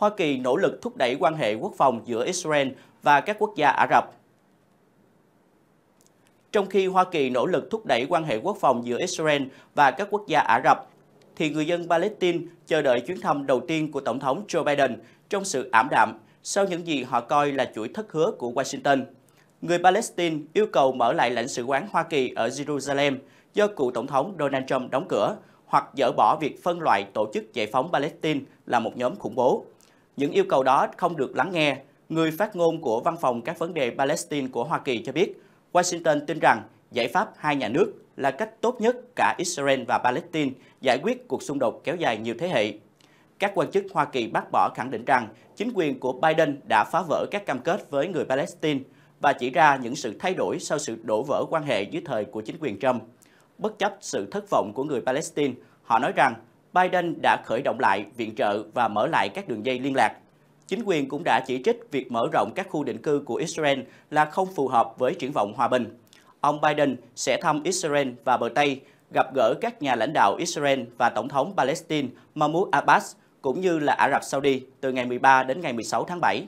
Hoa Kỳ nỗ lực thúc đẩy quan hệ quốc phòng giữa Israel và các quốc gia Ả Rập. Trong khi Hoa Kỳ nỗ lực thúc đẩy quan hệ quốc phòng giữa Israel và các quốc gia Ả Rập, thì người dân Palestine chờ đợi chuyến thăm đầu tiên của Tổng thống Joe Biden trong sự ảm đạm sau những gì họ coi là chuỗi thất hứa của Washington. Người Palestine yêu cầu mở lại lãnh sự quán Hoa Kỳ ở Jerusalem do cựu Tổng thống Donald Trump đóng cửa hoặc dỡ bỏ việc phân loại tổ chức giải phóng Palestine là một nhóm khủng bố. Những yêu cầu đó không được lắng nghe. Người phát ngôn của Văn phòng các vấn đề Palestine của Hoa Kỳ cho biết, Washington tin rằng giải pháp hai nhà nước là cách tốt nhất cả Israel và Palestine giải quyết cuộc xung đột kéo dài nhiều thế hệ. Các quan chức Hoa Kỳ bác bỏ khẳng định rằng chính quyền của Biden đã phá vỡ các cam kết với người Palestine và chỉ ra những sự thay đổi sau sự đổ vỡ quan hệ dưới thời của chính quyền Trump. Bất chấp sự thất vọng của người Palestine, họ nói rằng Biden đã khởi động lại viện trợ và mở lại các đường dây liên lạc. Chính quyền cũng đã chỉ trích việc mở rộng các khu định cư của Israel là không phù hợp với triển vọng hòa bình. Ông Biden sẽ thăm Israel và bờ Tây, gặp gỡ các nhà lãnh đạo Israel và Tổng thống Palestine Mahmoud Abbas cũng như là Ả Rập Saudi từ ngày 13 đến ngày 16 tháng 7.